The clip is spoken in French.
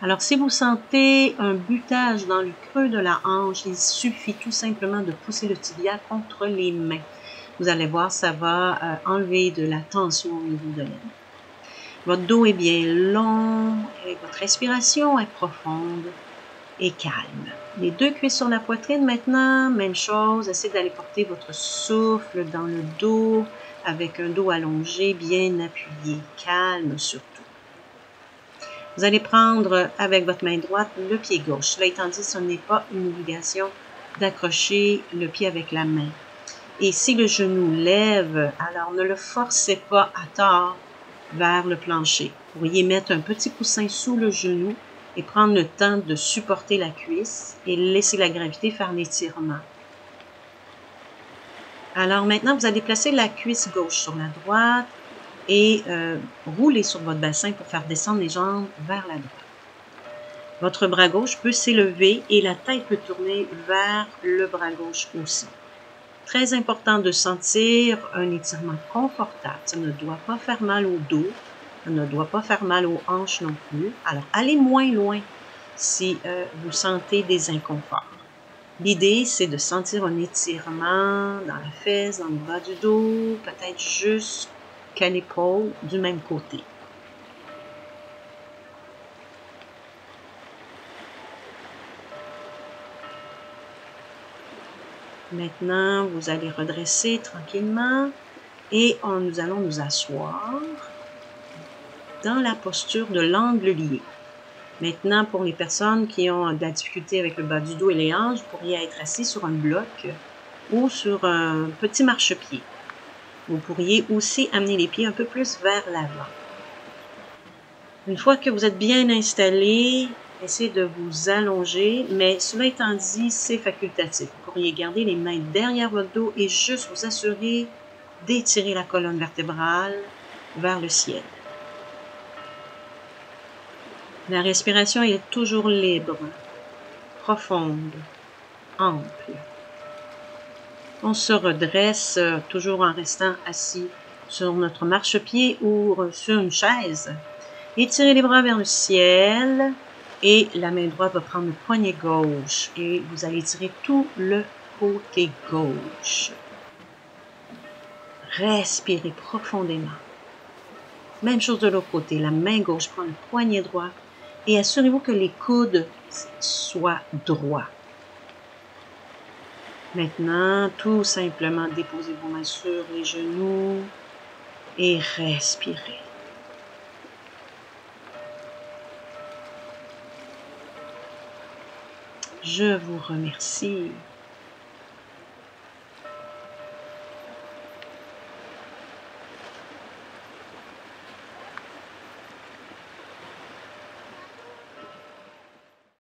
Alors, si vous sentez un butage dans le creux de la hanche, il suffit tout simplement de pousser le tibia contre les mains. Vous allez voir, ça va euh, enlever de la tension au niveau de l'aine. Votre dos est bien long et votre respiration est profonde et calme. Les deux cuisses sur la poitrine maintenant, même chose. Essayez d'aller porter votre souffle dans le dos avec un dos allongé, bien appuyé, calme surtout. Vous allez prendre avec votre main droite le pied gauche. Cela étant dit, ce n'est pas une obligation d'accrocher le pied avec la main. Et si le genou lève, alors ne le forcez pas à tort vers le plancher. Vous pourriez mettre un petit coussin sous le genou et prendre le temps de supporter la cuisse et laisser la gravité faire l'étirement. Alors maintenant, vous allez placer la cuisse gauche sur la droite et euh, rouler sur votre bassin pour faire descendre les jambes vers la droite. Votre bras gauche peut s'élever et la tête peut tourner vers le bras gauche aussi. Très important de sentir un étirement confortable. Ça ne doit pas faire mal au dos, ça ne doit pas faire mal aux hanches non plus. Alors, allez moins loin si euh, vous sentez des inconforts. L'idée, c'est de sentir un étirement dans la fesse, dans le bas du dos, peut-être jusqu'à l'épaule du même côté. Maintenant, vous allez redresser tranquillement et nous allons nous asseoir dans la posture de l'angle lié. Maintenant, pour les personnes qui ont de la difficulté avec le bas du dos et les hanches, vous pourriez être assis sur un bloc ou sur un petit marchepied. Vous pourriez aussi amener les pieds un peu plus vers l'avant. Une fois que vous êtes bien installé, essayez de vous allonger, mais cela étant dit, c'est facultatif. Vous pourriez garder les mains derrière votre dos et juste vous assurer d'étirer la colonne vertébrale vers le ciel. La respiration est toujours libre, profonde, ample. On se redresse euh, toujours en restant assis sur notre marchepied ou sur une chaise. Étirez les bras vers le ciel et la main droite va prendre le poignet gauche et vous allez tirer tout le côté gauche. Respirez profondément. Même chose de l'autre côté. La main gauche prend le poignet droit et assurez-vous que les coudes soient droits. Maintenant, tout simplement déposez vos mains sur les genoux et respirez. Je vous remercie.